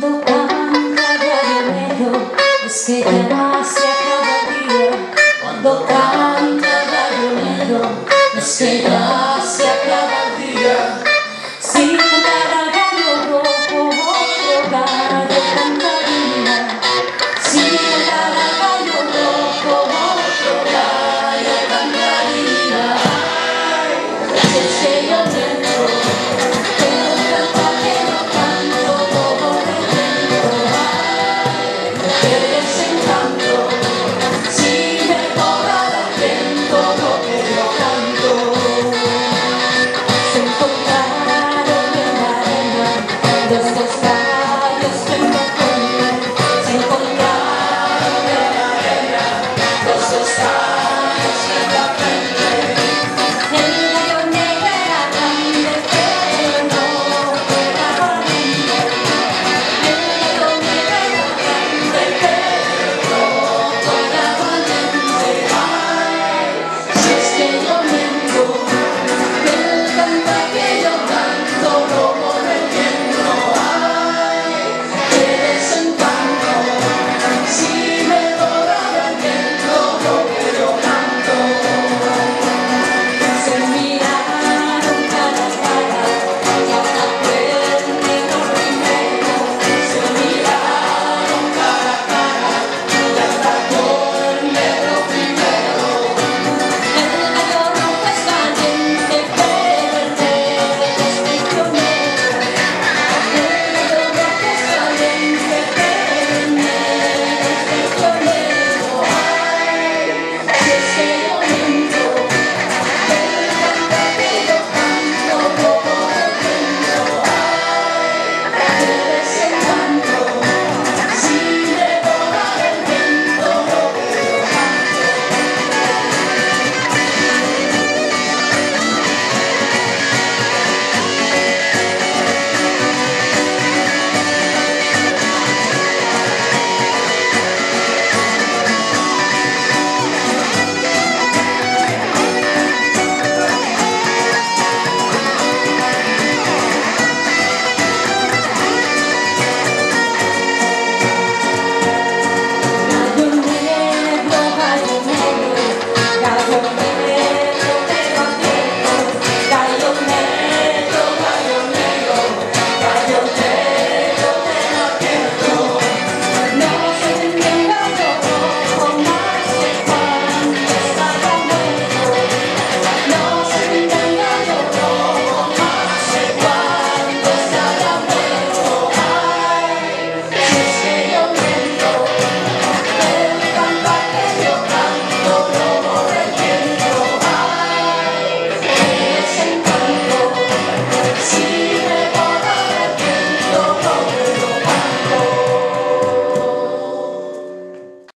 Cuando canta Gallinero es que ya no